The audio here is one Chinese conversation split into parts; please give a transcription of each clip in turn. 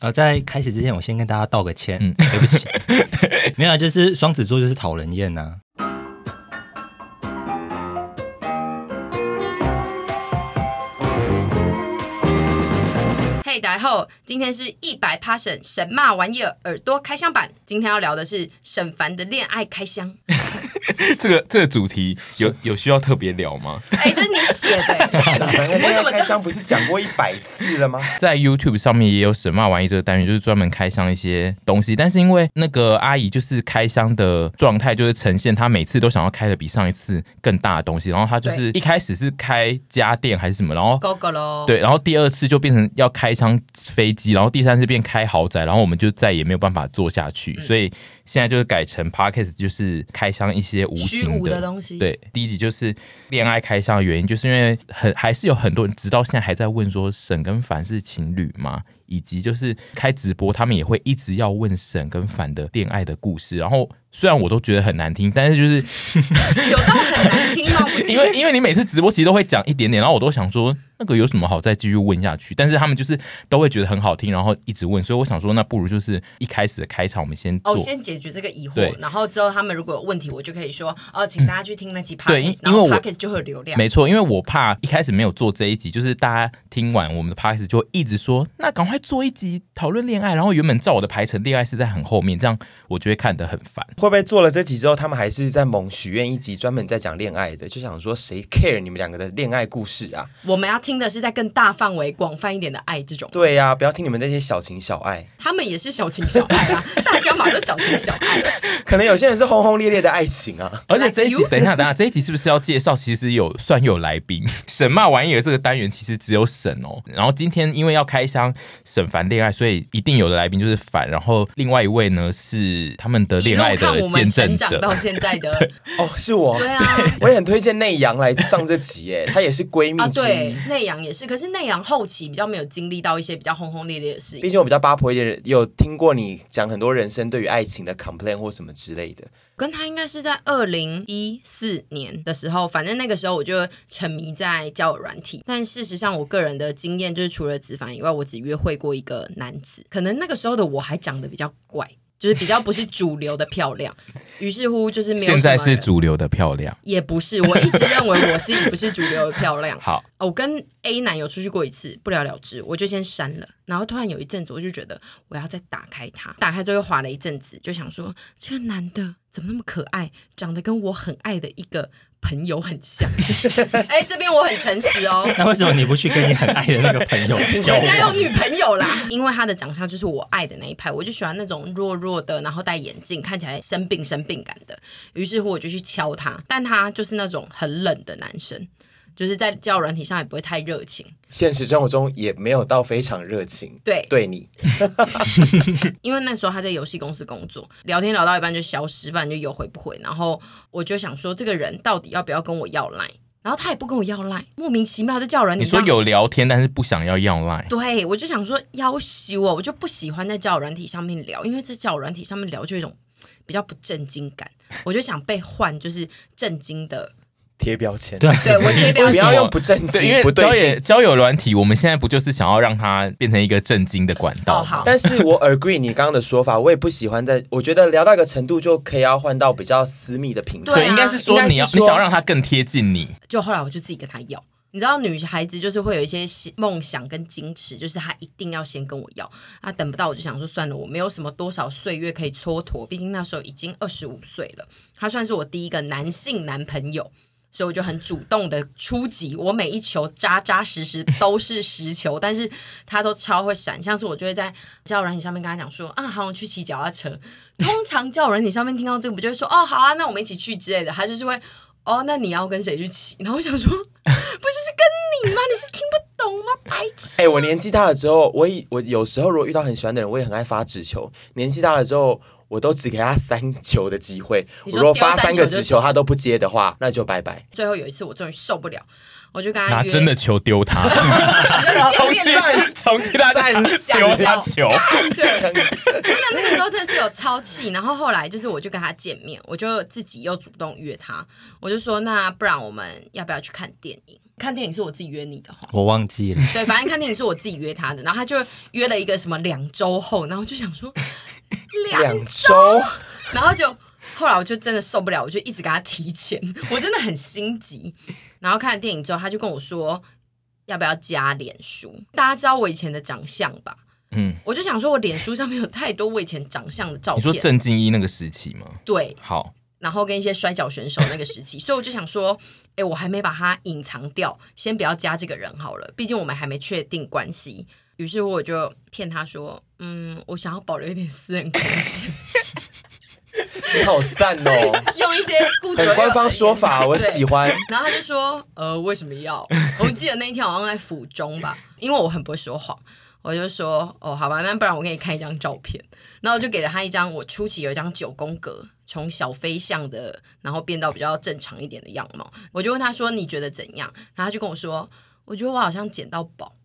呃，在开始之前，我先跟大家道个歉，嗯对不起，没有啊，就是双子座就是讨人厌呐、嘿，大家好，今天是一百 passion 神骂玩意儿耳朵开箱版。今天要聊的是沈凡的恋爱开箱。这个这个主题有有需要特别聊吗？哎，这是你写的、欸，我怎么开箱不是讲过一百次了吗？在 YouTube 上面也有神骂玩意这个单元，就是专门开箱一些东西。但是因为那个阿姨就是开箱的状态，就是呈现她每次都想要开的比上一次更大的东西。然后她就是一开始是开家电还是什么，然后狗狗喽。对，然后第二次就变成要开箱飞机，然后第三次变开豪宅，然后我们就再也没有办法做下去，嗯所以现在就是改成 podcast，就是开箱一些无虚形无的东西。，对，第一集就是恋爱开箱的原因，就是因为很还是有很多人直到现在还在问说沈跟凡是情侣吗？以及就是开直播，他们也会一直要问沈跟凡的恋爱的故事。然后虽然我都觉得很难听，但是就是 有到很难听吗？因为因为你每次直播其实都会讲一点点，然后我都想说那个有什么好再继续问下去，但是他们就是都会觉得很好听，然后一直问，所以我想说那不如就是一开始的开场我们先。哦，先解决这个疑惑，然后之后他们如果有问题，我就可以说哦，请大家去听那集 podcast，对因然后因为我 podcast 就会有流量。没错，因为我怕一开始没有做这一集，就是大家听完我们的 podcast 就会一直说，那赶快做一集讨论恋爱。然后原本照我的排程，恋爱是在很后面，这样我就会看得很烦。会不会做了这集之后，他们还是在猛许愿一集专门在讲恋爱的？就想说谁 care 你们两个的恋爱故事啊？我们要听的是在更大范围、广泛一点的爱这种。对呀、不要听你们那些小情小爱。他们也是小情小爱啊，大家嘛都小情小爱。可能有些人是轰轰烈烈的爱情啊。而且这一集 Like 等一下，等一下，这一集是不是要介绍？其实有算有来宾，神骂玩意儿这个单元其实只有沈哦。然后今天因为要开箱沈凡恋爱，所以一定有的来宾就是凡。然后另外一位呢是他们的恋爱的见证者。到现在的，哦，是我，对啊。我也很推荐内阳来上这集耶，她也是闺蜜 啊，对。，内阳也是，可是内阳后期比较没有经历到一些比较轰轰烈烈的事情。毕竟我比较八婆一点，有听过你讲很多人生对于爱情的 complain 或什么之类的。跟他应该是在二零一四年的时候，反正那个时候我就沉迷在交友软体。但事实上，我个人的经验就是，除了子凡以外，我只约会过一个男子。可能那个时候的我还长得比较怪，就是比较不是主流的漂亮。于是乎，就是没有现在是主流的漂亮。也不是，我一直认为我自己不是主流的漂亮。好，哦我跟 A 男有出去过一次，不了了之，我就先删了。然后突然有一阵子，我就觉得我要再打开它，打开之后又划了一阵子，就想说这个男的怎么那么可爱，长得跟我很爱的一个朋友很像。哎，这边我很诚实哦。那为什么你不去跟你很爱的那个朋友 交人家有？女朋友啦，因为他的长相就是我爱的那一派，我就喜欢那种弱弱的，然后戴眼镜，看起来生病生病感的。于是乎我就去敲他，但他就是那种很冷的男生，就是在交友软体上也不会太热情。现实生活中也没有到非常热情，对对你 因为那时候他在游戏公司工作，聊天聊到一半就消失，不然就有回不回。然后我就想说，这个人到底要不要跟我要赖？然后他也不跟我要赖，莫名其妙在交友软体。你说有聊天，但是不想要要赖。对，我就想说要羞哦，我就不喜欢在交友软体上面聊，因为在交友软体上面聊就有一种比较不正经感，我就想被换就是正经的，贴标签。对我贴标签不要用不正经，因经、为不对交友。交友软体，我们现在不就是想要让它变成一个正经的管道？哦好但是我 agree 你刚刚的说法，我也不喜欢在，我觉得聊到一个程度就可以要换到比较私密的频道。对啊应该是说你要你想要让它更贴近你。就后来我就自己跟他要。你知道女孩子就是会有一些梦想跟矜持，就是她一定要先跟我要，啊，等不到我就想说算了，我没有什么多少岁月可以蹉跎，毕竟那时候已经二十五岁了，他算是我第一个男性男朋友，所以我就很主动的出击，我每一球扎扎实实 都是实球，但是他都超会闪，像是我就会在交友软体上面跟他讲说啊，好，我去骑脚踏车。通常交友软体上面听到这个，不就会说哦，好啊，那我们一起去之类的，他就是会哦，那你要跟谁去骑？然后我想说，不就是跟你吗？你是听不懂吗？白痴！哎、我年纪大了之后，我以我有时候如果遇到很喜欢的人，我也很爱发纸球。年纪大了之后，我都只给他三球的机会。我如果发三三个纸球他都不接的话，那就拜拜。最后有一次我终于受不了，我就跟他约，拿真的球丢他，见面的重去他赞丢他球，对，真的那个时候真的是有超气，然后后来就是我就跟他见面，我就自己又主动约他，我就说那不然我们要不要去看电影？看电影是我自己约你的哈。我忘记了。对，反正看电影是我自己约他的，然后他就约了一个什么两周后，然后我就想说两两周，然后就后来我就真的受不了，我就一直给他提钱，我真的很心急。然后看了电影之后，他就跟我说要不要加脸书？大家知道我以前的长相吧？嗯，我就想说，我脸书上面有太多我以前长相的照片你说，郑敬一那个时期吗？对，好，然后跟一些摔跤选手那个时期，所以我就想说，哎，我还没把他隐藏掉，先不要加这个人好了，毕竟我们还没确定关系。于是我就骗他说，嗯，我想要保留一点私人空间，你好赞哦，用一些顾左右很官方说法，我喜欢。然后他就说：“呃，为什么要？”我记得那一天好像在府中吧，因为我很不会说谎，我就说：“哦，好吧，那不然我给你看一张照片。”然后我就给了他一张我初期有一张九宫格，从小飞象的，然后变到比较正常一点的样貌。我就问他说：“你觉得怎样？”然后他就跟我说：“我觉得我好像捡到宝。”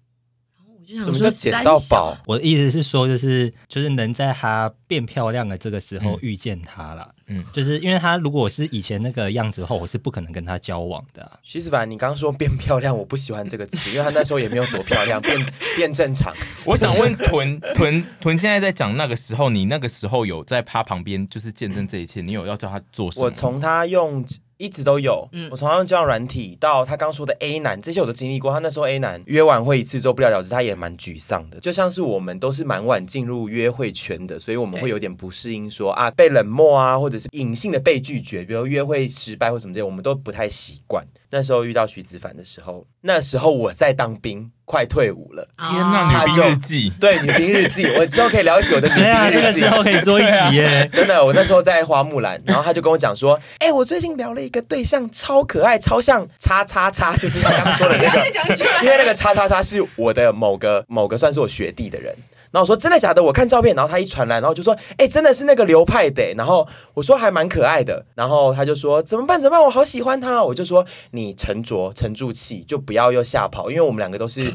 然后我就想说：“什么叫捡到宝？我的意思是说，就是就是能在她变漂亮的这个时候遇见她啦。嗯嗯，就是因为她如果是以前那个样子后，我是不可能跟她交往的啊、徐子凡，你刚刚说变漂亮，我不喜欢这个词，因为她那时候也没有多漂亮，变变正常。我想问屯屯屯，现在在讲那个时候，你那个时候有在他旁边，就是见证这一切，你有要叫她做什么？我从她用一直都有，嗯我从他用交友软体到他刚说的 A 男，这些我都经历过。他那时候 A 男约完会一次之后不了了之，他也蛮沮丧的，就像是我们都是蛮晚进入约会圈的，所以我们会有点不适应说啊被冷漠啊，或者是隐性的被拒绝，比如约会失败或什么这些，我们都不太习惯。那时候遇到徐子凡的时候，那时候我在当兵，快退伍了。天呐，啊女兵日记，对女兵日记，我之后可以聊一起我的女兵日记这个之。后可以做一集耶。真的，我那时候在花木兰，然后他就跟我讲说：“哎、我最近聊了一个对象，超可爱，超像叉叉叉，就是他刚刚说的那个，因为那个叉叉叉是我的某个某个算是我学弟的人。”然后我说真的假的？我看照片，然后他一传来，然后我就说，哎、真的是那个流派的。然后我说还蛮可爱的。然后他就说怎么办？怎么办？我好喜欢他哦。我就说你沉着，沉住气，就不要又吓跑，因为我们两个都是，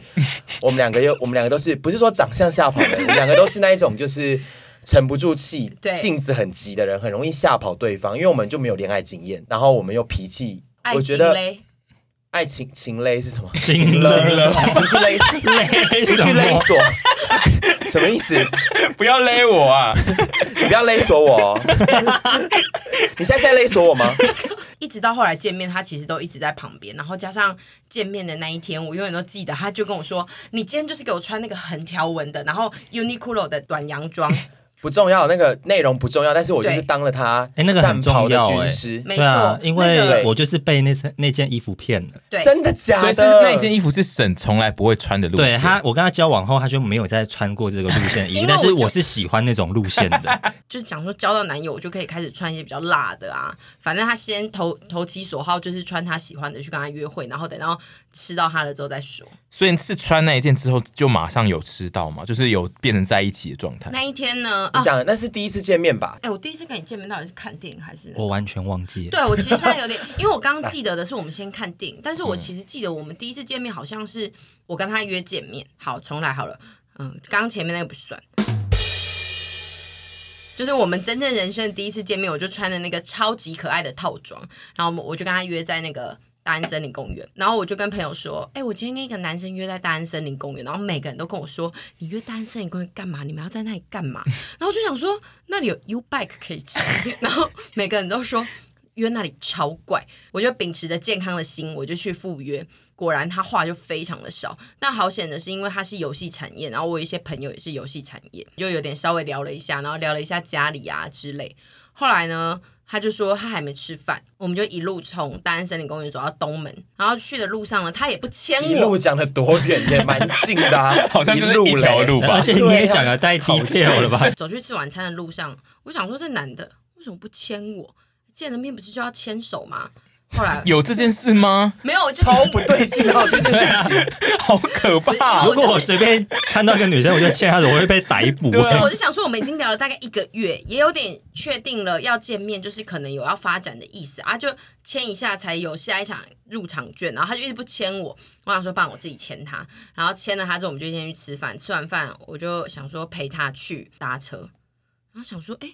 我们两个又我们两个都是，不是说长相吓跑的人，我们两个都是那一种就是。沉不住气，性子很急的人，很容易吓跑对方，因为我们就没有恋爱经验，然后我们又脾气，我觉得爱情情勒是什么？情勒，勒。情绪勒，勒。情绪勒。索，什么意思？不要勒我啊！你不要勒索我哦！你现在在勒索我吗？一直到后来见面，他其实都一直在旁边，然后加上见面的那一天，我永远都记得，他就跟我说：“你今天就是给我穿那个横条纹的，然后 Uniqlo 的短洋装。不重要，那个内容不重要，但是我就是当了他哎那个很战袍的重要哎军师”，没对啊错，，因为我就是被那身那件衣服骗了。对真的假的？所以是那件衣服是沈从来不会穿的路线。对他，我跟他交往后，他就没有再穿过这个路线的衣服，但是我是喜欢那种路线的。就是讲说交到男友，我就可以开始穿一些比较辣的啊。反正他先投投其所好，就是穿他喜欢的去跟他约会，然后等到吃到他了之后再说。所以是穿那一件之后就马上有吃到嘛，就是有变成在一起的状态。那一天呢，啊你，讲的那是第一次见面吧？哎、我第一次跟你见面到底是看电影还是？我完全忘记了。对，我其实现在有点，因为我刚刚记得的是我们先看电影，但是我其实记得我们第一次见面好像是我跟他约见面。好，重来好了，嗯，刚刚前面那个不算。就是我们真正人生的第一次见面，我就穿的那个超级可爱的套装，然后我们我就跟他约在那个大安森林公园，然后我就跟朋友说，哎、我今天跟一个男生约在大安森林公园，然后每个人都跟我说，你约大安森林公园干嘛？你们要在那里干嘛？然后就想说，那里有 U bike 可以骑，然后每个人都说。约那里超怪，我就秉持着健康的心，我就去赴约。果然他话就非常的少，但好险的是，因为他是游戏产业，然后我有一些朋友也是游戏产业，就有点稍微聊了一下，然后聊了一下家里啊之类。后来呢，他就说他还没吃饭，我们就一路从大安森林公园走到东门，然后去的路上呢，他也不牵我一路我，讲的多远，也蛮近的、啊，好像就是一嘞条路吧 而且你也讲的太 detail 了吧？走去吃晚餐的路上，我想说这男的为什么不牵我？见了面不是就要牵手吗？后来有这件事吗？没有，就是超不对劲哦，这件事情。好可怕、如果我随便看到一个女生，我就牵她手，我会被逮捕。不是，我就想说，我们已经聊了大概一个月，也有点确定了要见面，就是可能有要发展的意思啊，就签一下才有下一场入场券，然后他就一直不签我，我想说，帮我自己签他，然后签了他之后，我们就先去吃饭，吃完饭我就想说陪他去搭车，然后想说，哎、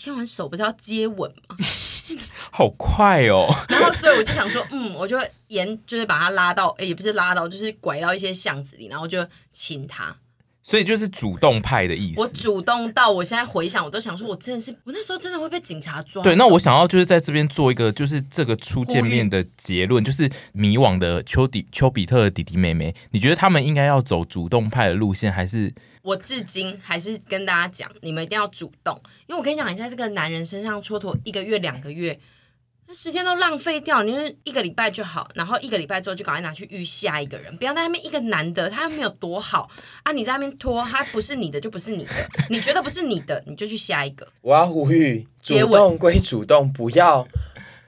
牵完手不是要接吻吗？好快哦！然后所以我就想说，嗯，我就沿就是把他拉到，诶也不是拉到，就是拐到一些巷子里，然后就亲他。所以就是主动派的意思。我主动到我现在回想，我都想说，我真的是，我那时候真的会被警察抓。对，那我想要就是在这边做一个，就是这个初见面的结论，就是迷惘的丘比丘比特的弟弟妹妹，你觉得他们应该要走主动派的路线，还是我至今还是跟大家讲，你们一定要主动，因为我跟你讲，你在这个男人身上蹉跎一个月、两个月，那时间都浪费掉。你就是一个礼拜就好，然后一个礼拜之后就赶快拿去遇下一个人，不要在那边一个男的他又没有多好啊，你在那边拖，他不是你的就不是你的，你觉得不是你的，你就去下一个。我要呼吁，主动归主动，不要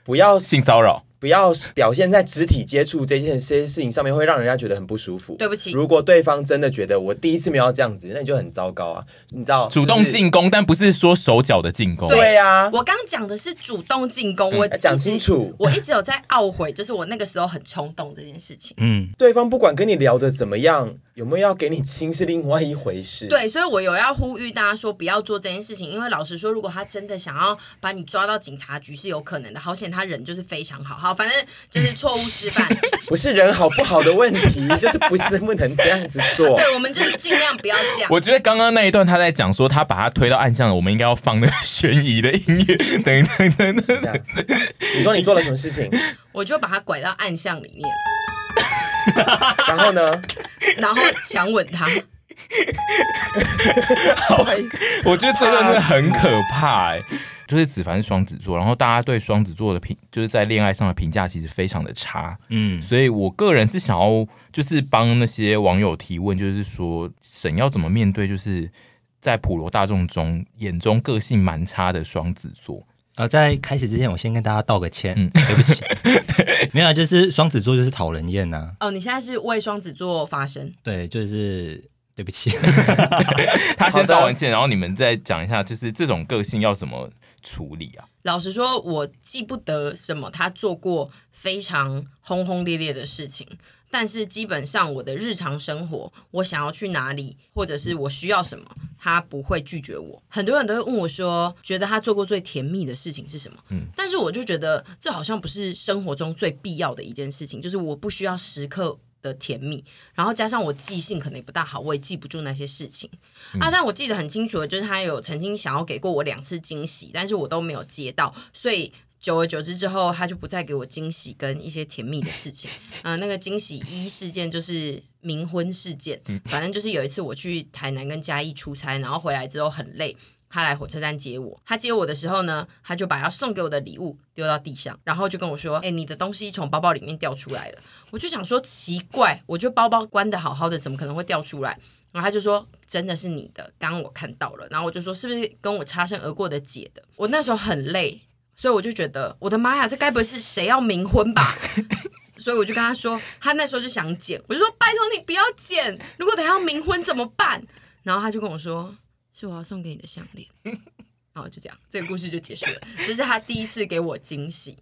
不要性骚扰？不要表现在肢体接触这件这些事情上面，会让人家觉得很不舒服。对不起如果对方真的觉得我第一次没有这样子，那你就很糟糕啊！你知道，主动就是进攻，但不是说手脚的进攻。对啊，我刚刚讲的是主动进攻，我讲清楚我一直有在懊悔，就是我那个时候很冲动这件事情。嗯，对方不管跟你聊的怎么样，有没有要给你亲是另外一回事。，对，所以我有要呼吁大家说不要做这件事情，因为老实说，如果他真的想要把你抓到警察局是有可能的。好险他人就是非常好，好，反正这是错误示范。不是人好不好的问题，就是不是不能这样子做。对，我们就是尽量不要这样。我觉得刚刚那一段他在讲说他把他推到暗巷了，我们应该要放那个悬疑的音乐，等等等等。你说你做了什么事情？我就把他拐到暗巷里面，然后呢？然后强吻他。好我觉得这个真的很可怕哎、就是子凡是双子座，然后大家对双子座的评，就是在恋爱上的评价其实非常的差，嗯，所以我个人是想要就是帮那些网友提问，就是说沈要怎么面对，就是在普罗大众中眼中个性蛮差的双子座。呃，在开始之前，我先跟大家道个歉，嗯对不起，没有啊，就是双子座就是讨人厌呐、哦，你现在是为双子座发声，对，就是对不起，他先道完歉，然后你们再讲一下，就是这种个性要怎么处理啊？老实说，我记不得什么他做过非常轰轰烈烈的事情，但是基本上我的日常生活，我想要去哪里，或者是我需要什么，他不会拒绝我。很多人都会问我说，觉得他做过最甜蜜的事情是什么？嗯，但是我就觉得这好像不是生活中最必要的一件事情，就是我不需要时刻。的甜蜜，然后加上我记性可能也不大好，我也记不住那些事情、啊。但我记得很清楚的，就是他有曾经想要给过我两次惊喜，但是我都没有接到，所以久而久之之后，他就不再给我惊喜跟一些甜蜜的事情。呃，那个惊喜一事件就是冥婚事件，反正就是有一次我去台南跟嘉义出差，然后回来之后很累。他来火车站接我，他接我的时候呢，他就把要送给我的礼物丢到地上，然后就跟我说：“哎、你的东西从包包里面掉出来了。”我就想说奇怪，我就包包关的好好的，怎么可能会掉出来？然后他就说：“真的是你的，刚刚我看到了。”然后我就说：“是不是跟我擦身而过的姐的？”我那时候很累，所以我就觉得我的妈呀，这该不会是谁要冥婚吧？所以我就跟他说，他那时候就想剪，我就说：“拜托你不要剪，如果等下要冥婚怎么办？”然后他就跟我说：“是我要送给你的项链。”然后就这样，这个故事就结束了。这是他第一次给我惊喜，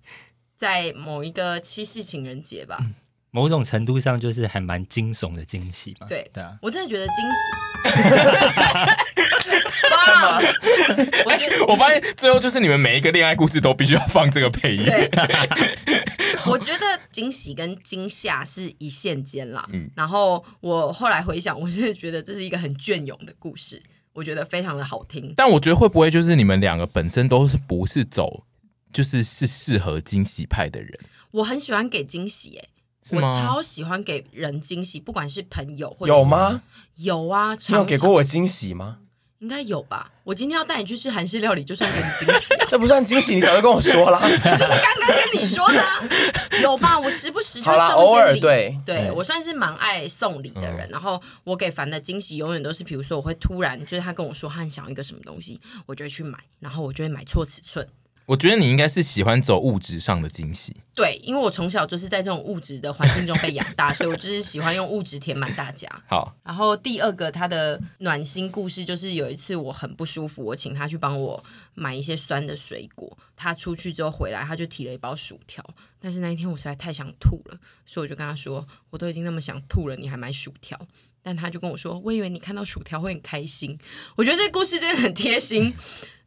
在某一个七夕情人节吧。某种程度上就是还蛮惊悚的惊喜嘛。对对啊，我真的觉得惊喜。哇！我觉得 我发现最后就是你们每一个恋爱故事都必须要放这个配音。我觉得惊喜跟惊吓是一线间啦。嗯然后我后来回想，我真的觉得这是一个很隽永的故事，我觉得非常的好听。但我觉得会不会就是你们两个本身都是不是走，就是是适合惊喜派的人，我很喜欢给惊喜、欸，我？超喜欢给人惊喜，不管是朋友或者有吗？有啊，你有给过我惊喜吗？应该有吧？我今天要带你去吃韩式料理，就算给你惊喜啊！这不算惊喜，你早就跟我说了。就是刚刚跟你说的、啊，有吧？我时不时就会送一偶尔些对我算是蛮爱送礼的人，然后我给凡的惊喜永远都是，比如说我会突然就是他跟我说他很想要一个什么东西，我就会去买，然后我就会买错尺寸。我觉得你应该是喜欢走物质上的惊喜。对，因为我从小就是在这种物质的环境中被养大，所以我就是喜欢用物质填满大家。好，然后第二个他的暖心故事就是有一次我很不舒服，我请他去帮我买一些酸的水果。他出去之后回来，他就提了一包薯条。但是那一天我实在太想吐了，所以我就跟他说：“我都已经那么想吐了，你还买薯条？”但他就跟我说：“我以为你看到薯条会很开心。”我觉得这故事真的很贴心，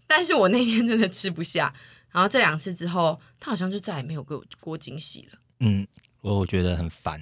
但是我那天真的吃不下。然后这两次之后，他好像就再也没有给我过惊喜了。嗯，我我觉得很烦，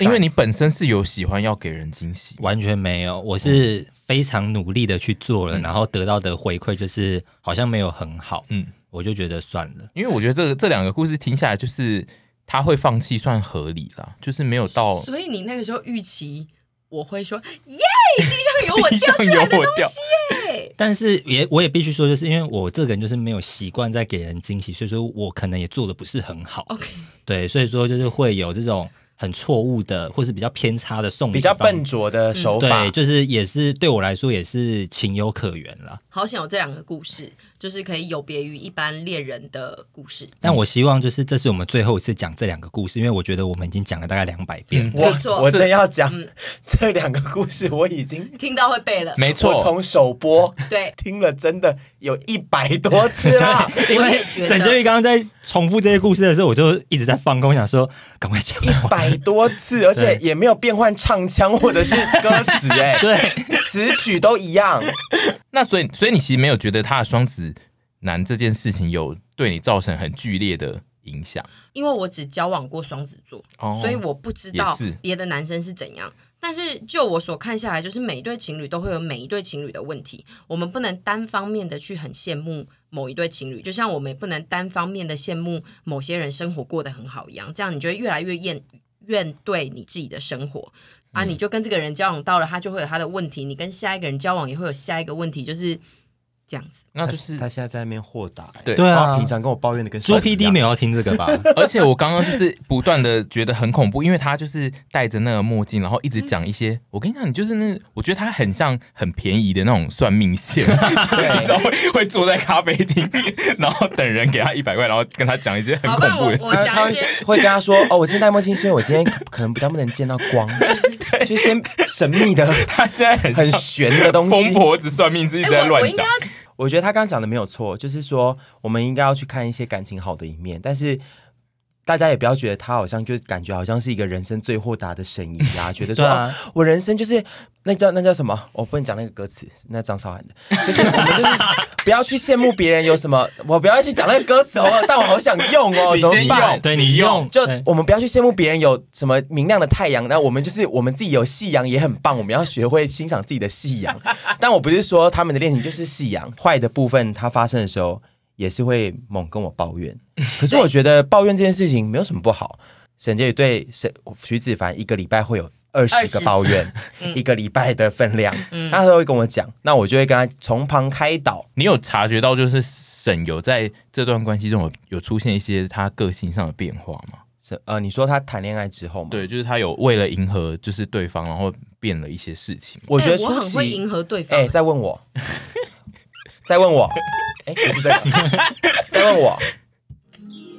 因为你本身是有喜欢要给人惊喜，完全没有。我是非常努力的去做了，嗯然后得到的回馈就是好像没有很好，嗯，我就觉得算了。因为我觉得这个这两个故事听下来，就是他会放弃算合理啦，就是没有到所以你那个时候预期我会说耶，地上 有我掉出来的东西耶。但是也我也必须说，就是因为我这个人就是没有习惯在给人惊喜，所以说我可能也做的不是很好。OK，对，所以说就是会有这种很错误的，或是比较偏差的送礼比较笨拙的手法对，，就是也是对我来说也是情有可原了。好想有这两个故事，就是可以有别于一般恋人的故事。但我希望就是这是我们最后一次讲这两个故事，因为我觉得我们已经讲了大概两百遍。没错。我真要讲嗯。这两个故事，我已经听到会背了，没错，我从首播对，听了，真的有一百多次了。因为沈哲得宇刚刚在重复这些故事的时候，我就一直在放空，想说赶快讲一。百多次，而且也没有变换唱腔或者是歌词，哎，对，词曲都一样。那所以所以你其实没有觉得他的双子男这件事情有对你造成很剧烈的影响，因为我只交往过双子座，哦所以我不知道别的男生是怎样。但是就我所看下来，就是每一对情侣都会有每一对情侣的问题，我们不能单方面的去很羡慕某一对情侣，就像我们也不能单方面的羡慕某些人生活过得很好一样，这样你就会越来越厌怨对你自己的生活啊，嗯你就跟这个人交往到了，他就会有他的问题，你跟下一个人交往也会有下一个问题，就是这样子。那就是他现在在那边豁达，哎对对啊他平常跟我抱怨的跟猪 PD 没有，要听这个吧？而且我刚刚就是不断的觉得很恐怖，因为他就是戴着那个墨镜，然后一直讲一些。我跟你讲，你就是那，我觉得他很像很便宜的那种算命线，你知道会会坐在咖啡厅，然后等人给他一百块，然后跟他讲一些很恐怖的事。不然我我他他会讲一些会跟他说：“哦，我今天戴墨镜，所以我今天可可能比较不能见到光，就一些神秘的、他现在很很像玄的东西疯。婆子算命是一直哎、在乱讲。我觉得他刚刚讲的没有错，就是说我们应该要去看一些感情好的一面，但是大家也不要觉得他好像就是感觉好像是一个人生最豁达的神医啊，觉得说、对啊哦我人生就是那叫那叫什么？我不能讲那个歌词，那张韶涵的，就是我们就是 不要去羡慕别人有什么，我不要去讲那个歌词哦，但我好想用哦，怎么办用？对你用就我们不要去羡慕别人有什么明亮的太阳，那我们就是我们自己有夕阳也很棒，我们要学会欣赏自己的夕阳。但我不是说他们的恋情就是夕阳，坏的部分它发生的时候也是会猛跟我抱怨。可是我觉得抱怨这件事情没有什么不好。沈杰宇对沈徐子凡一个礼拜会有二十个抱怨，嗯一个礼拜的分量，嗯那他都会跟我讲，那我就会跟他从旁开导。你有察觉到，就是沈有在这段关系中有有出现一些他个性上的变化吗？是呃，你说他谈恋爱之后吗？，对，就是他有为了迎合就是对方，然后变了一些事情。我觉得我很会迎合对方。哎、再问我，再问我，哎、不是这个，再问我。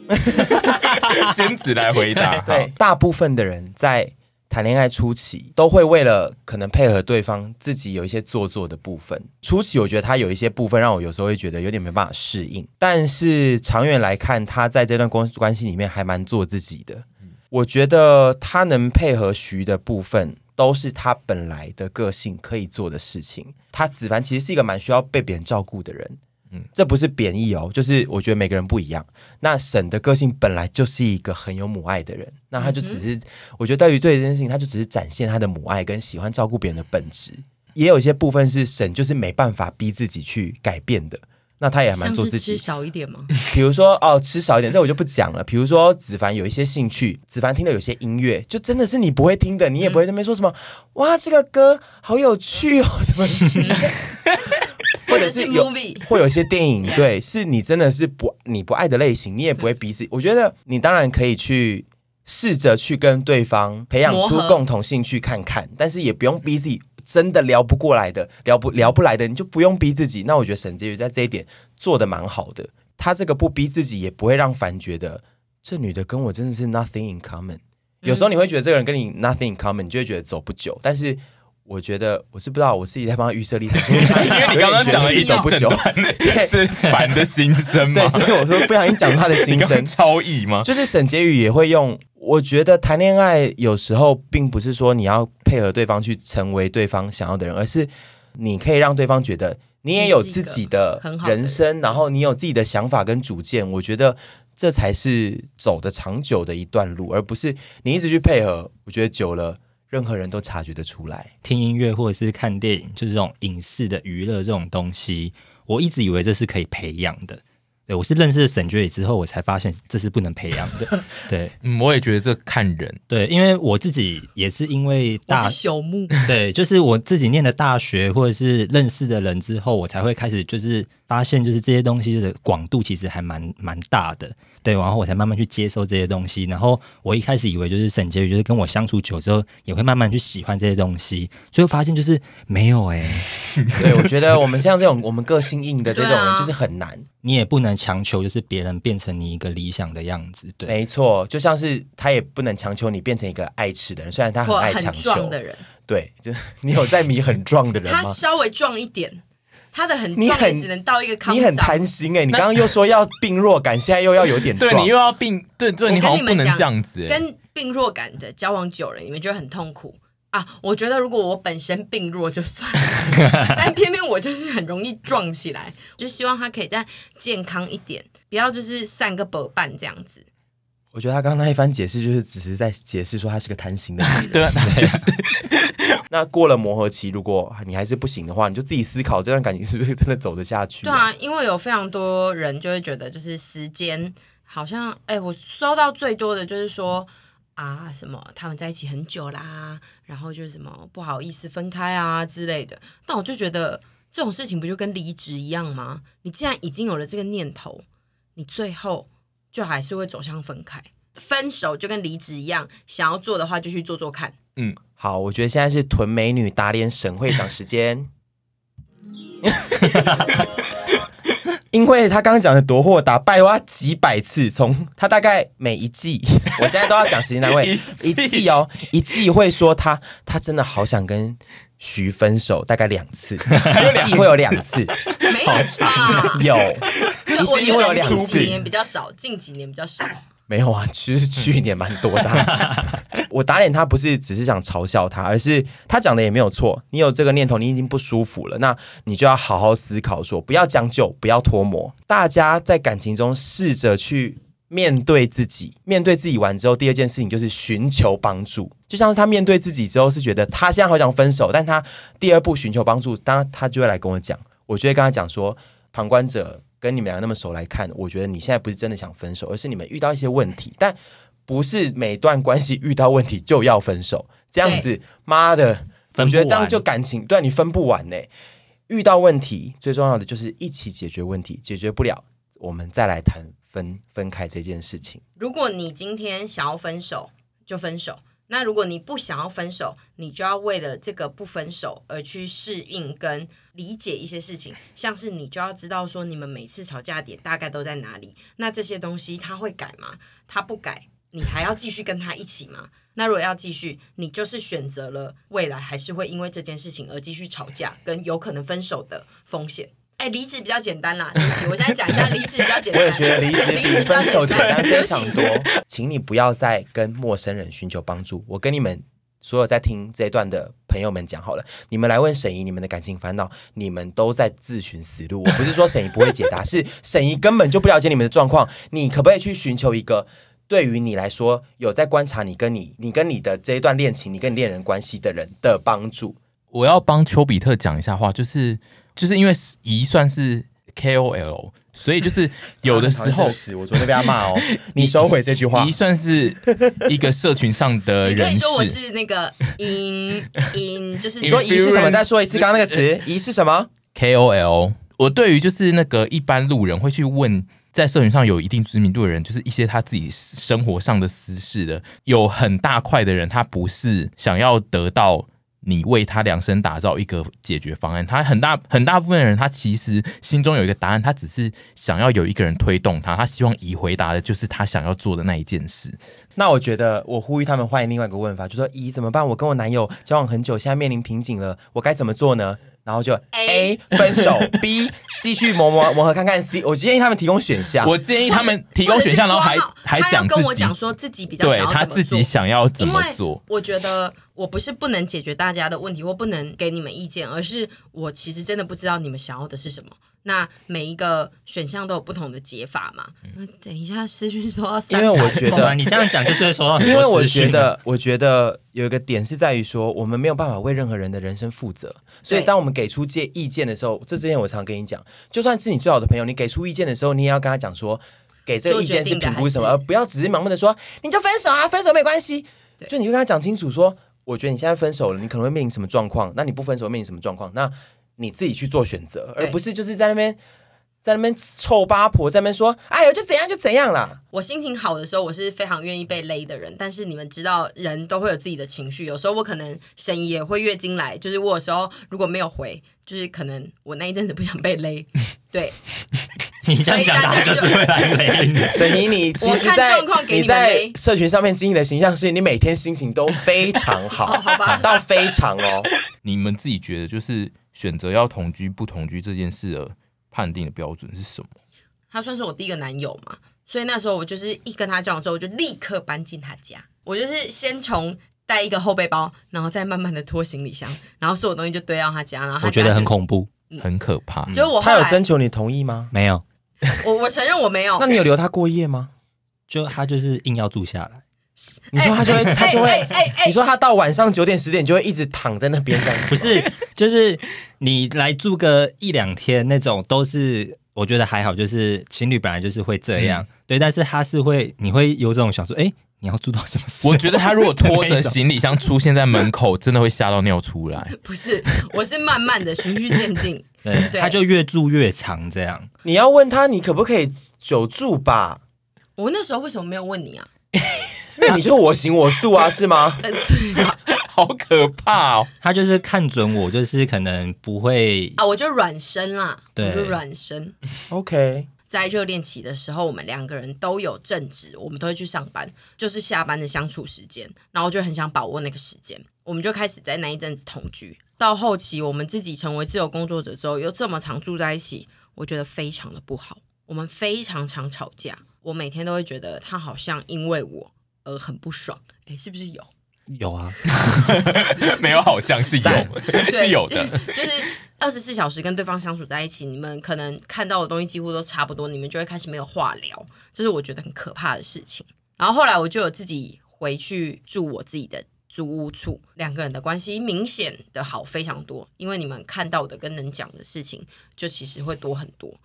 仙子来回答，对，大部分的人在谈恋爱初期都会为了可能配合对方，自己有一些做作的部分。初期我觉得他有一些部分让我有时候会觉得有点没办法适应，但是长远来看，他在这段关关系里面还蛮做自己的。我觉得他能配合徐的部分，都是他本来的个性可以做的事情。他子凡其实是一个蛮需要被别人照顾的人，嗯，这不是贬义哦，就是我觉得每个人不一样。那沈的个性本来就是一个很有母爱的人，那他就只是，我觉得对于对这件事情，他就只是展现他的母爱跟喜欢照顾别人的本质。也有一些部分是沈就是没办法逼自己去改变的，那他也还蛮做自己。吃少一点吗？比如说哦，吃少一点，这我就不讲了。比如说子凡有一些兴趣，子凡听的有些音乐，就真的是你不会听的，你也不会那边说什么、哇，这个歌好有趣哦什么之类的。或者是是有 movie？会有一些电影对，是你真的是不你不爱的类型，你也不会逼自己。我觉得你当然可以去试着去跟对方培养出共同兴趣看看，但是也不用逼自己。真的聊不过来的，聊不聊不来的，你就不用逼自己。那我觉得沈婕妤在这一点做的蛮好的，她这个不逼自己，也不会让凡觉得这女的跟我真的是 nothing in common。有时候你会觉得这个人跟你 nothing in common，你就会觉得走不久。但是我觉得我是不知道，我自己在帮他预设立场，因为你刚刚讲了一走不久，整段是凡的心声嘛对，，所以我说不小心讲他的心声。超意吗？就是沈婕妤也会用，我觉得谈恋爱有时候并不是说你要配合对方去成为对方想要的人，而是你可以让对方觉得你也有自己的人生，然后你有自己的想法跟主见，我觉得这才是走的长久的一段路，而不是你一直去配合。我觉得久了，任何人都察觉得出来。听音乐或者是看电影，就是这种影视的娱乐这种东西，我一直以为这是可以培养的。对我是认识了沈觉里之后，我才发现这是不能培养的。对嗯，我也觉得这看人，对，因为我自己也是因为大朽木，对，就是我自己念的大学，或者是认识的人之后，我才会开始就是发现，就是这些东西的广度其实还蛮蛮大的。对，然后我才慢慢去接受这些东西。然后我一开始以为就是沈婕妤，就是跟我相处久之后，也会慢慢去喜欢这些东西。最后发现就是没有哎、对，我觉得我们像这种我们个性硬的这种人，就是很难。你也不能强求，就是别人变成你一个理想的样子。对，没错，就像是他也不能强求你变成一个爱吃的人，虽然他很爱强求壮。的人，对，就你有在迷很壮的人他吗？稍微壮一点，他的很你很壮也只能到一个康你很贪心哎、你刚刚又说要病弱感，现在又要有点壮。对你又要病对对，我你好像不能跟你们讲这样子、欸，跟病弱感的交往久了，你们觉得很痛苦啊！我觉得如果我本身病弱就算了，但偏偏我就是很容易壮起来，就希望他可以再健康一点，不要就是散个薄半这样子。我觉得他刚刚那一番解释，就是只是在解释说他是个贪心的 人。对啊，那过了磨合期，如果你还是不行的话，你就自己思考这段感情是不是真的走得下去、对啊，因为有非常多人就会觉得，就是时间好像，哎、我收到最多的就是说啊，什么他们在一起很久啦，然后就是什么不好意思分开啊之类的。但我就觉得这种事情不就跟离职一样吗？你既然已经有了这个念头，你最后就还是会走向分开。分手就跟离职一样，想要做的话就去做做看。嗯好，我觉得现在是屯美女打脸沈会长时间。因为他刚刚讲的夺货打败我几百次，从他大概每一季，我现在都要讲时间单位，一季哦，一季会说他他真的好想跟徐分手，大概两次，一季会有两次，没有吧？有就我一季会有觉得两次近几，年比较少，近几年比较少。没有啊，其实去年蛮多的啊、我打脸他不是只是想嘲笑他，而是他讲的也没有错。你有这个念头，你已经不舒服了，那你就要好好思考说，不要将就，不要脱模。大家在感情中试着去面对自己，面对自己完之后，第二件事情就是寻求帮助。就像是他面对自己之后是觉得他现在好想分手，但他第二步寻求帮助，当然他就会来跟我讲，我就会跟他讲说，旁观者跟你们俩那么熟来看，我觉得你现在不是真的想分手，而是你们遇到一些问题，但不是每段关系遇到问题就要分手，这样子，妈的，我觉得这样就感情对你分不完呢。遇到问题最重要的就是一起解决问题，解决不了，我们再来谈分分开这件事情。如果你今天想要分手，就分手。那如果你不想要分手，你就要为了这个不分手而去适应跟理解一些事情，像是你就要知道说你们每次吵架点大概都在哪里。那这些东西他会改吗？他不改，你还要继续跟他一起吗？那如果要继续，你就是选择了未来还是会因为这件事情而继续吵架，跟有可能分手的风险。哎，离职比较简单啦，对不起，我现在讲一下离职比较简单。我也觉得离职离比职分手简单非常多，请你不要再跟陌生人寻求帮助。我跟你们所有在听这一段的朋友们讲好了，你们来问沈怡你们的感情烦恼，你们都在自寻死路。我不是说沈怡不会解答，是沈怡根本就不了解你们的状况。你可不可以去寻求一个？对于你来说，有在观察你跟你、你跟你的这一段恋情、你跟你恋人关系的人的帮助，我要帮丘比特讲一下话，就是就是因为姨算是 KOL，所以就是有的时候 我昨天被他骂哦，你收回这句话姨。算是一个社群上的你可以说我。是那个因因，就是你说姨是什么？再说一次刚刚那个词，姨是什么？KOL，我对于就是那个一般路人会去问，在社群上有一定知名度的人，就是一些他自己生活上的私事的，有很大块的人，他不是想要得到。你为他量身打造一个解决方案，他很大很大部分人，他其实心中有一个答案，他只是想要有一个人推动他，他希望乙回答的就是他想要做的那一件事。那我觉得，我呼吁他们换另外一个问法，就说：“乙，怎么办？我跟我男友交往很久，现在面临瓶颈了，我该怎么做呢？”然后就 A A 分手，B 继续磨磨磨合看看，C 我建议他们提供选项。我建议他们提供选项，然后还还讲跟我讲说自己比较对想要怎么他自己想要怎么因为做。我觉得我不是不能解决大家的问题或不能给你们意见，而是我其实真的不知道你们想要的是什么。那每一个选项都有不同的解法嘛？那等一下私讯收到三因为我觉得 你这样讲就是会收到因为我觉得，我觉得有一个点是在于说，我们没有办法为任何人的人生负责，所以当我们给出建意见的时候，这之前我常跟你讲，就算是你最好的朋友，你给出意见的时候，你也要跟他讲说，给这个意见是评估什么，而不要只是盲目的说你就分手啊，分手没关系，就你就跟他讲清楚说，我觉得你现在分手了，你可能会面临什么状况，那你不分手面临什么状况，那你自己去做选择，而不是就是在那边。在那边臭八婆，在那边说：“哎呦，就怎样就怎样啦。我心情好的时候，我是非常愿意被勒的人。但是你们知道，人都会有自己的情绪。有时候我可能深夜会月经来，就是我有时候如果没有回，就是可能我那一阵子不想被勒。对，你这样讲，大家就是会来雷你。沈怡，你其我看实在状况给你在社群上面经营的形象是你每天心情都非常好，哦好吧到非常哦。你们自己觉得就是选择要同居不同居这件事的判定的标准是什么？他算是我第一个男友嘛，所以那时候我就是一跟他交往之后，我就立刻搬进他家。我就是先从带一个后背包，然后再慢慢的拖行李箱，然后所有东西就堆到他家，然后我觉得很恐怖，很可怕。就是我他有征求你同意吗？没有，我我承认我没有那，你有留他过夜吗？就他就是硬要住下来。你说他就会，哎他就会哎哎哎，你说他到晚上九点十点就会一直躺在那边这样，不是，就是你来住个一两天那种，都是我觉得还好，就是情侣本来就是会这样，对，但是他是会，你会有这种想说，哎、你要住到什么时候？我觉得他如果拖着 行李箱出现在门口，真的会吓到尿出来。不是，我是慢慢的循序渐进。对他就越住越长这样。你要问他你可不可以久住吧？我那时候为什么没有问你啊？因为你就我行我素啊，是吗？好可怕哦！他就是看准我，就是可能不会啊，我就软身啦，对我就软身。OK，在热恋期的时候，我们两个人都有正职，我们都会去上班，就是下班的相处时间，然后就很想把握那个时间，我们就开始在那一阵子同居。到后期，我们自己成为自由工作者之后，又这么常住在一起，我觉得非常的不好。我们非常常吵架，我每天都会觉得他好像因为我而很不爽。哎，是不是有？有啊，没有，好像是有，是有的。就就是二十四小时跟对方相处在一起，你们可能看到的东西几乎都差不多，你们就会开始没有话聊，这是我觉得很可怕的事情。然后后来我就有自己回去住我自己的租屋处，两个人的关系明显的好非常多，因为你们看到的跟能讲的事情，就其实会多很多。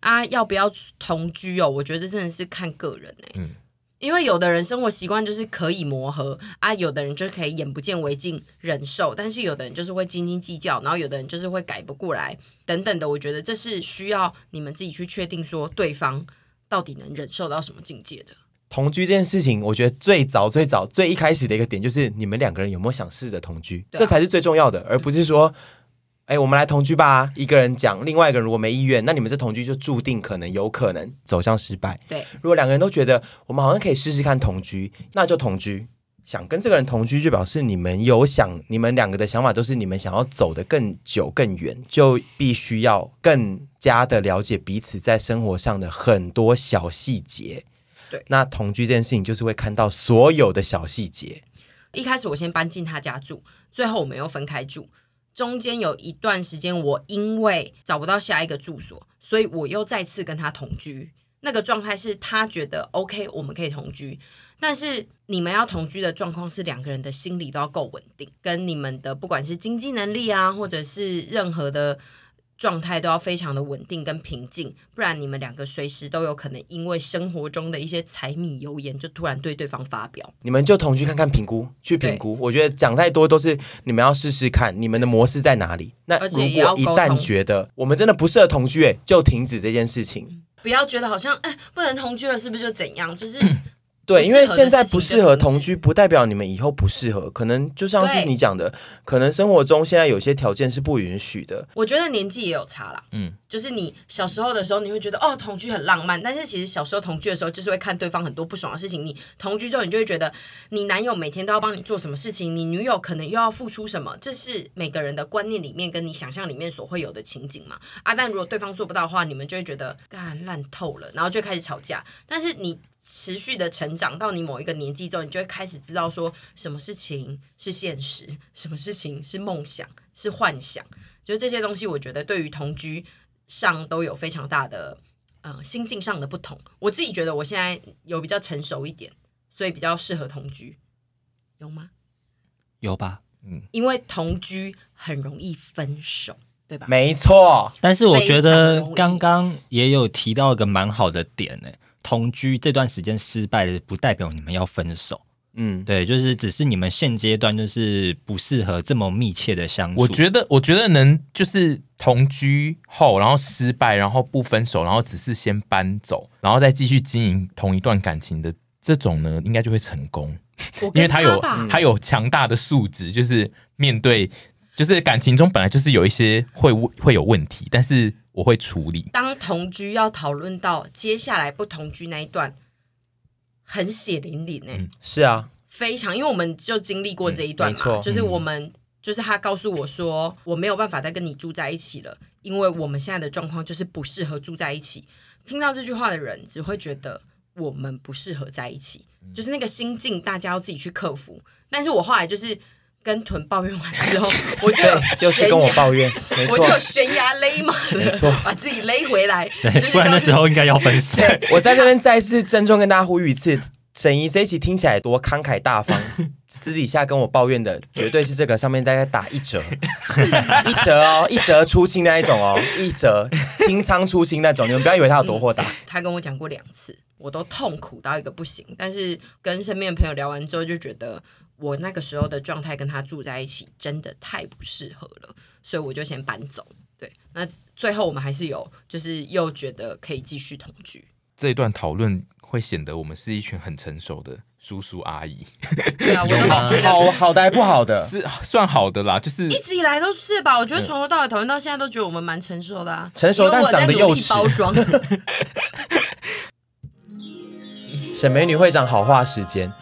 啊，要不要同居哦？我觉得这真的是看个人哎、嗯因为有的人生活习惯就是可以磨合啊，有的人就可以眼不见为净忍受，但是有的人就是会斤斤计较，然后有的人就是会改不过来等等的。我觉得这是需要你们自己去确定说对方到底能忍受到什么境界的。同居这件事情，我觉得最早最早最一开始的一个点就是你们两个人有没有想试着同居，啊这才是最重要的，而不是说，哎，我们来同居吧。一个人讲，另外一个人如果没意愿，那你们这同居就注定可能有可能走向失败。对，如果两个人都觉得我们好像可以试试看同居，那就同居。想跟这个人同居，就表示你们有想，你们两个的想法都是你们想要走得更久更远，就必须要更加的了解彼此在生活上的很多小细节。对那同居这件事情就是会看到所有的小细节。一开始我先搬进他家住，最后我们又分开住。中间有一段时间，我因为找不到下一个住所，所以我又再次跟他同居。那个状态是他觉得 OK，我们可以同居，但是你们要同居的状况是两个人的心理都要够稳定，跟你们的不管是经济能力啊，或者是任何的状态都要非常的稳定跟平静，不然你们两个随时都有可能因为生活中的一些柴米油盐，就突然对对方发表。你们就同居看看评估，去评估。我觉得讲太多都是你们要试试看，你们的模式在哪里。那如果一旦觉得我们真的不适合同居，哎，就停止这件事情。不要觉得好像哎不能同居了，是不是就怎样？就是对，因为现在不适合同居，不代表你们以后不适合。可能就像是你讲的，可能生活中现在有些条件是不允许的。我觉得年纪也有差啦。嗯，就是你小时候的时候，你会觉得哦同居很浪漫，但是其实小时候同居的时候，就是会看对方很多不爽的事情。你同居之后，你就会觉得你男友每天都要帮你做什么事情，你女友可能又要付出什么，这是每个人的观念里面跟你想象里面所会有的情景嘛。啊，但如果对方做不到的话，你们就会觉得干烂透了，然后就开始吵架。但是你持续的成长到你某一个年纪之后，你就会开始知道说什么事情是现实，什么事情是梦想，是幻想。就是这些东西，我觉得对于同居上都有非常大的呃心境上的不同。我自己觉得我现在有比较成熟一点，所以比较适合同居，有吗？有吧？嗯因为同居很容易分手，对吧？没错，但是我觉得刚刚也有提到一个蛮好的点呢、同居这段时间失败的，不代表你们要分手。嗯，对，就是只是你们现阶段就是不适合这么密切的相处。我觉得，我觉得能就是同居后，然后失败，然后不分手，然后只是先搬走，然后再继续经营同一段感情的这种呢，应该就会成功，因为他有他有强大的素质，就是面对，就是感情中本来就是有一些会会有问题，但是我会处理。当同居要讨论到接下来不同居那一段，很血淋淋哎、是啊，非常，因为我们就经历过这一段嘛，嗯就是我们。就是他告诉我说，我没有办法再跟你住在一起了，因为我们现在的状况就是不适合住在一起。听到这句话的人只会觉得我们不适合在一起，就是那个心境大家要自己去克服。但是我后来就是跟屯抱怨完之后，我就有就是跟我抱怨，没 我就。悬崖勒马的没错 把自己勒回来，不然那时候应该要分手。我在这边再次郑重跟大家呼吁一次，沈怡这一集听起来多慷慨大方，私底下跟我抱怨的绝对是这个上面大概打一折，一折哦，一折出清那一种哦，一折清仓出清那种，你们不要以为他有多豁达，他跟我讲过两次，我都痛苦到一个不行。但是跟身边的朋友聊完之后，就觉得我那个时候的状态跟他住在一起真的太不适合了，所以我就先搬走。对，那最后我们还是有，就是又觉得可以继续同居。这一段讨论会显得我们是一群很成熟的叔叔阿姨，对啊，我都吗觉得好好的还不好的，是算好的啦，就是一直以来都是吧。我觉得从头到尾讨论到现在，都觉得我们蛮成熟的啊，成熟但长得在努力幼稚包装。沈美女会长好话时间，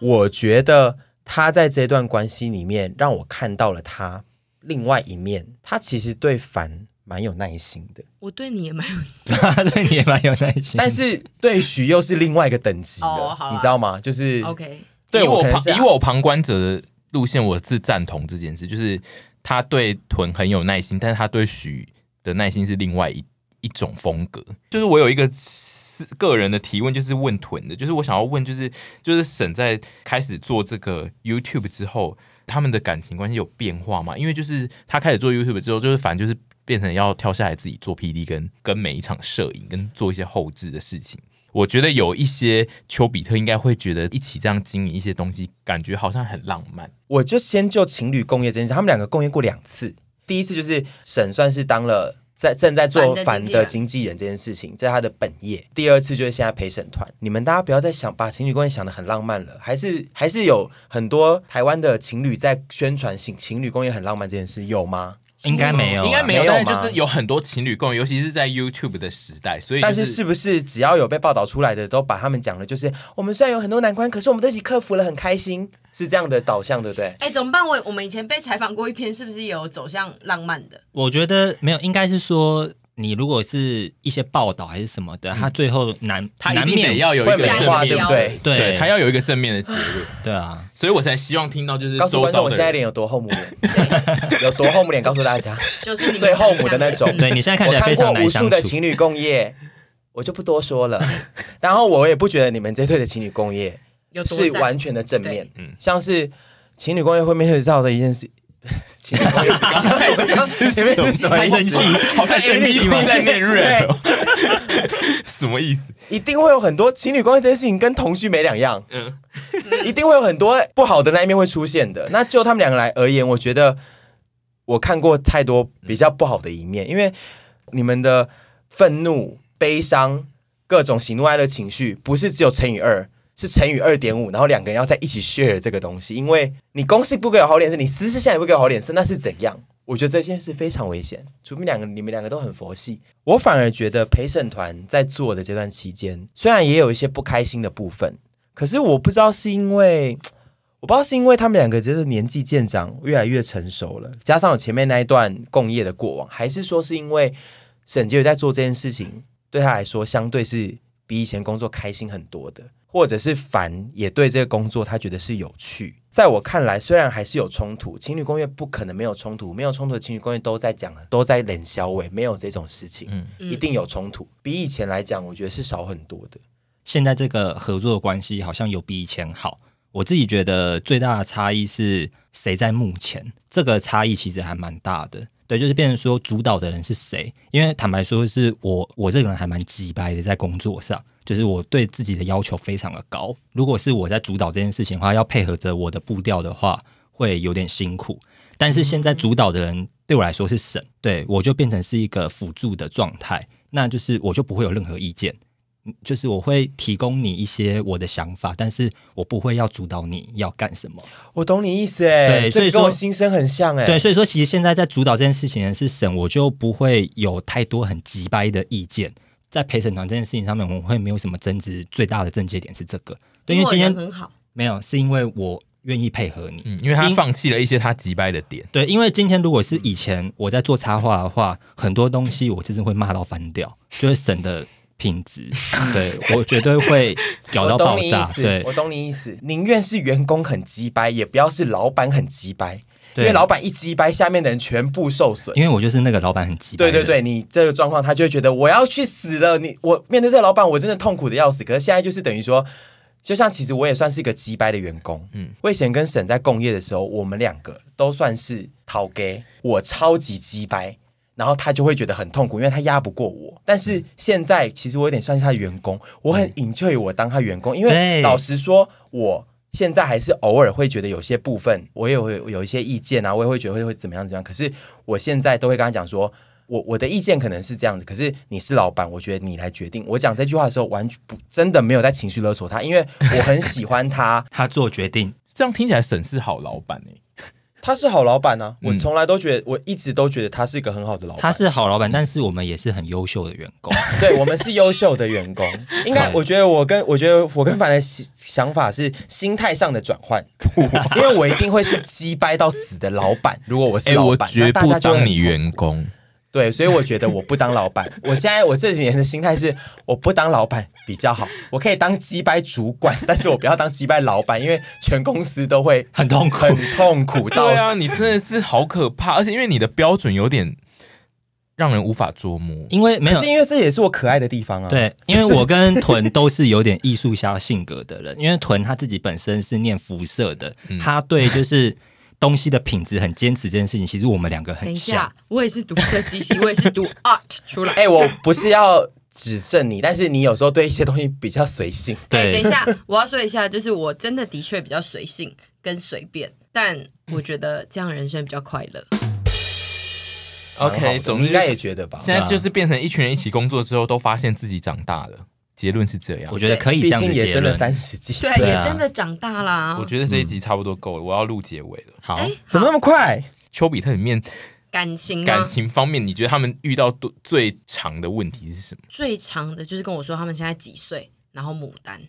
我觉得她在这段关系里面让我看到了他另外一面，他其实对凡蛮有耐心的。我对你也蛮有 对你也蛮有耐心。但是对许又是另外一个等级的，你知道吗？就是 OK，对以我以我旁观者的路线，我是赞同这件事，就是他对屯很有耐心，但是他对许的耐心是另外一一种风格。就是我有一个私个人的提问，就是问屯的，就是我想要问，就是就是沈在开始做这个 YouTube 之后，他们的感情关系有变化吗？因为就是他开始做 YouTube 之后，就是反正就是变成要跳下来自己做 PD 跟跟每一场摄影跟做一些后置的事情。我觉得有一些丘比特应该会觉得一起这样经营一些东西，感觉好像很浪漫。我就先就情侣共业这件事，他们两个共业过两次。第一次就是沈算是当了在正在做凡凡的经纪人这件事情，这是他的本业。第二次就是现在陪审团，你们大家不要再想把情侣关系想的很浪漫了，还是还是有很多台湾的情侣在宣传情情侣公寓很浪漫这件事，有吗？应该没有啊，应该没有，但是就是有很多情侣共，尤其是在 YouTube 的时代，所以、就但是是不是只要有被报道出来的，都把他们讲的就是我们虽然有很多难关，可是我们都一起克服了，很开心，是这样的导向，对不对？哎，怎么办？我我们以前被采访过一篇，是不是有走向浪漫的？我觉得没有，应该是说你如果是一些报道还是什么的，他最后难他一定得难免要有一个正面对不对？他要有一个正面的结论，对啊，所以我才希望听到就是告诉观众，我。现在脸有多厚母脸，有多厚母脸，告诉大家。就是你最后母的那种嗯对你现在看起来非常难相无数的。情侣共业，我就不多说了。然后我也不觉得你们这对的情侣共业有多赞是完全的正面嗯，像是情侣关系会面对到的一件事。情侣共业 前面是什么意思太生气，好像生气吗 NPC 在念 rap，哦什么意思？一定会有很多情侣关系这件事情跟同居没两样，嗯，一定会有很多不好的那一面会出现的。那就他们两个来而言，我觉得我看过太多比较不好的一面，因为你们的愤怒、悲伤、各种喜怒哀乐情绪，不是只有乘以二。是乘以二点五，然后两个人要在一起 share 这个东西，因为你公司不给我好脸色，你私事下也不给我好脸色，那是怎样？我觉得这件事非常危险，除非两个你们两个都很佛系。我反而觉得陪审团在做的这段期间，虽然也有一些不开心的部分，可是我不知道是因为。我不知道是因为他们两个就是年纪渐长，越来越成熟了，加上我前面那一段共业的过往，还是说是因为沈杰宇在做这件事情，对他来说相对是比以前工作开心很多的，或者是烦也对这个工作他觉得是有趣。在我看来，虽然还是有冲突，情侣公约不可能没有冲突，没有冲突的情侣公约都在讲，都在冷消尾，没有这种事情，嗯嗯一定有冲突，比以前来讲，我觉得是少很多的。现在这个合作的关系好像有比以前好。我自己觉得最大的差异是谁在目前，这个差异其实还蛮大的。对，就是变成说主导的人是谁。因为坦白说，是我我这个人还蛮急白的，在工作上，就是我对自己的要求非常的高。如果是我在主导这件事情的话，要配合着我的步调的话，会有点辛苦。但是现在主导的人对我来说是神，对我就变成是一个辅助的状态，那就是我就不会有任何意见。嗯就是我会提供你一些我的想法，但是我不会要主导你要干什么。我懂你意思哎，对所以跟我说心声很像哎。对，所以说其实现在在主导这件事情的是神，我就不会有太多很急掰的意见。在陪审团这件事情上面，我会没有什么争执，最大的症结点是这个。对，因为今天很好，没有，是因为我愿意配合你。嗯，因为他放弃了一些他击败的点。对，因为今天如果是以前我在做插画的话，很多东西我真的会骂到翻掉，就会省的品质。对我绝对会 搞到爆炸。对我懂你意思，宁愿是员工很鸡掰，也不要是老板很鸡掰，因对，为老板一击掰，下面的人全部受损。因为我就是那个老板很急。对对对，，你这个状况，他就会觉得我要去死了。你我面对这个老板，我真的痛苦的要死。可是现在就是等于说，就像其实我也算是一个鸡掰的员工。嗯嗯，魏贤跟沈在共业的时候，我们两个都算是讨给我超级鸡掰，然后他就会觉得很痛苦，因为他压不过我。但是现在其实我有点算是他的员工，我很 enjoy 我当他员工，因为老实说，我。现在还是偶尔会觉得有些部分，我也会有一些意见啊，我也会觉得会会怎么样怎么样。可是我现在都会跟他讲说，我我的意见可能是这样子，可是你是老板，我觉得你来决定。我讲这句话的时候，完全不真的没有在情绪勒索他，因为我很喜欢他，他做决定，这样听起来省事好老板哎、他是好老板啊、我嗯从来都觉得，我一直都觉得他是一个很好的老板。他是好老板，但是我们也是很优秀的员工。对我们是优秀的员工，应该我觉得我跟我觉得我跟凡的想想法是心态上的转换，因为我一定会是击败到死的老板。如果我是哎、老板，我绝不当你员工。对，所以我觉得我不当老板。我现在我这几年的心态是，我不当老板比较好。我可以当鸡掰主管，但是我不要当鸡掰老板，因为全公司都会很痛苦很痛苦 到对啊，你真的是好可怕，而且因为你的标准有点让人无法捉摸。因为没有是因为这也是我可爱的地方啊。对，因为我跟屯都是有点艺术家性格的人，因为屯他自己本身是念辐射的，嗯他对就是东西的品质很坚持这件事情，其实我们两个等一很像下。，我也是读设计系，我也是读 art 出来。哎、我不是要指正你，但是你有时候对一些东西比较随性。哎、对等一下，我要说一下，就是我真的的确比较随性跟随便，但我觉得这样人生比较快乐。蛮好 OK，的总之你应该也觉得吧？现在就是变成一群人一起工作之后，都发现自己长大了。结论是这样我。觉得可以毕这样子也真的。三十几岁也真的长大啦。我觉得这一集差不多够了，我要录结尾了。好，哎，怎么那么快？丘比特里面感情感情方面，你觉得他们遇到最最长的问题是什么？最长的就是跟我说他们现在几岁，然后牡丹。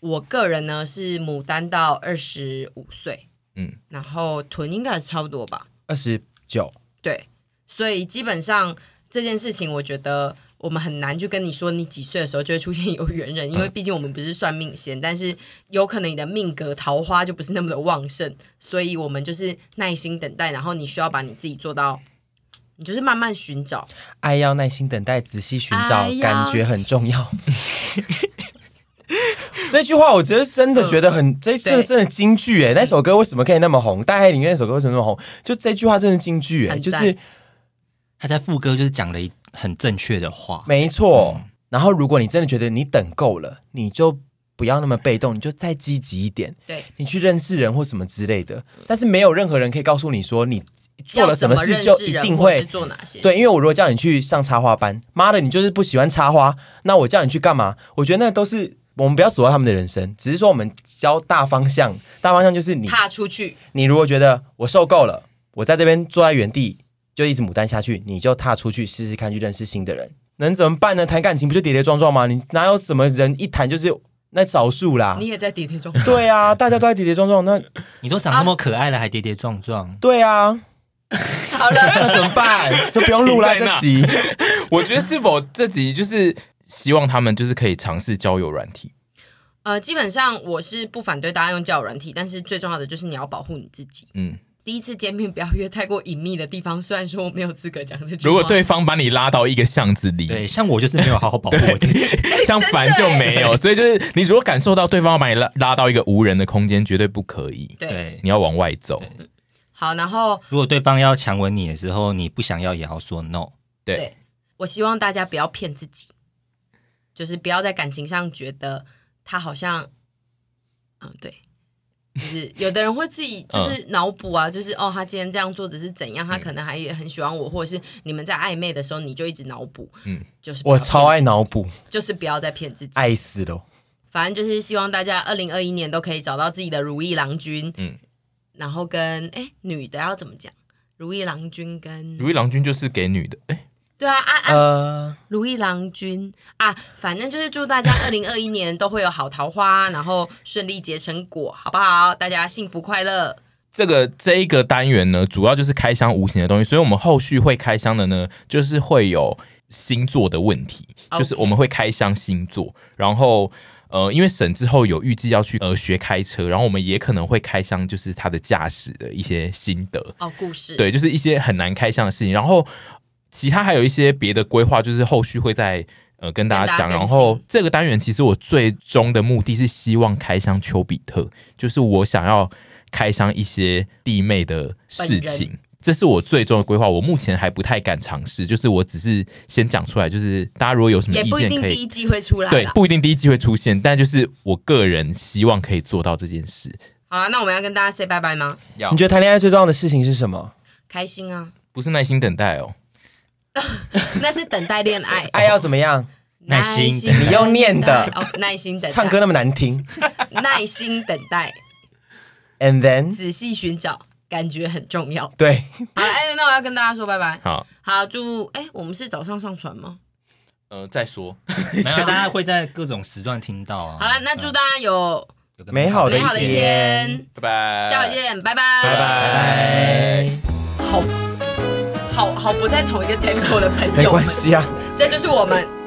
我个人呢是牡丹到二十五岁，嗯，然后臀应该是差不多吧。二十九。对，所以基本上这件事情，我觉得我们很难就跟你说你几岁的时候就会出现有缘人，因为毕竟我们不是算命仙，但是有可能你的命格桃花就不是那么的旺盛，所以我们就是耐心等待，然后你需要把你自己做到，你就是慢慢寻找。爱要耐心等待，仔细寻找感觉很重要。这句话我觉得真的觉得很，这这真的京剧哎！那首歌为什么可以那么红？大概里面那首歌为什么那么红？就这句话真的京剧哎，就是他在副歌就是讲了一很正确的话。没错。然后如果你真的觉得你等够了，你就不要那么被动，你就再积极一点，对，你去认识人或什么之类的。但是没有任何人可以告诉你说你做了什么事就一定会做哪些？对，因为我如果叫你去上插花班，妈的，你就是不喜欢插花，那我叫你去干嘛？我觉得那都是我们不要阻碍他们的人生，只是说我们教大方向，大方向就是你，踏出去，你如果觉得我受够了，我在这边坐在原地就一直牡丹下去，你就踏出去试试看，去认识新的人，能怎么办呢？谈感情不就跌跌撞撞吗？你哪有什么人一谈就是那少数啦你？也在跌跌撞撞。对啊，大家都在跌跌撞撞，那你都长那么可爱了，还跌跌撞撞，对啊，好了，那怎么办？就不用录了这集。我觉得是否这集就是希望他们就是可以尝试交友软体。呃，基本上我是不反对大家用交友软体，但是最重要的就是你要保护你自己。嗯，第一次见面不要约太过隐秘的地方，虽然说我没有资格讲这句话。如果对方把你拉到一个巷子里，对，像我就是没有好好保护我自己。像凡就没有，所以就是你如果感受到对方把你拉拉到一个无人的空间，绝对不可以，对对，你要往外走。好，然后如果对方要强吻你的时候，你不想要也要说 no。对对我希望大家不要骗自己，就是不要在感情上觉得他好像，嗯，对，就是有的人会自己就是脑补啊，就是哦，他今天这样做只是怎样，他可能还也很喜欢我，或者是你们在暧昧的时候你就一直脑补，嗯。嗯，就是我超爱脑，补，就是不要再骗自己，爱死了。反正就是希望大家二零二一年都可以找到自己的如意郎君，嗯。嗯，然后跟哎女的要怎么讲？如意郎君跟如意郎君就是给女的，哎、对啊啊啊！呃，如意郎君啊，反正就是祝大家二零二一年都会有好桃花，然后顺利结成果，好不好？大家幸福快乐。这个这一个单元呢，主要就是开箱无形的东西，所以我们后续会开箱的呢，就是会有星座的问题就是我们会开箱星座，然后。呃，因为沈之后有预计要去呃学开车，然后我们也可能会开箱，就是他的驾驶的一些心得。哦，故事对，就是一些很难开箱的事情。然后其他还有一些别的规划，就是后续会再呃跟大家讲。然后这个单元其实我最终的目的是希望开箱丘比特，就是我想要开箱一些弟妹的事情。这是我最终的规划，我目前还不太敢尝试，就是我只是先讲出来，就是大家如果有什么也不一意见可以，第一季会出来对，不一定第一季会出现，但就是我个人希望可以做到这件事。好了，那我们要跟大家 say 拜拜吗？要你觉得谈恋爱最重要的事情是什么？开心啊，不是耐心等待哦，那是等待恋爱，爱要怎么样？耐心你用念的。哦，耐心等待，唱歌那么难听。耐心等待，，and then 仔细寻找，感觉很重要。对，好了，哎，那我要跟大家说拜拜。好，好，祝哎，我们是早上上传吗？呃，再说。没有，大家会在各种时段听到啊。好了，那祝大家有美好的美好的一天，拜拜，下回见，拜拜，拜拜。好好好不在同一个 tempo 的朋友没，关系啊。这就是我们。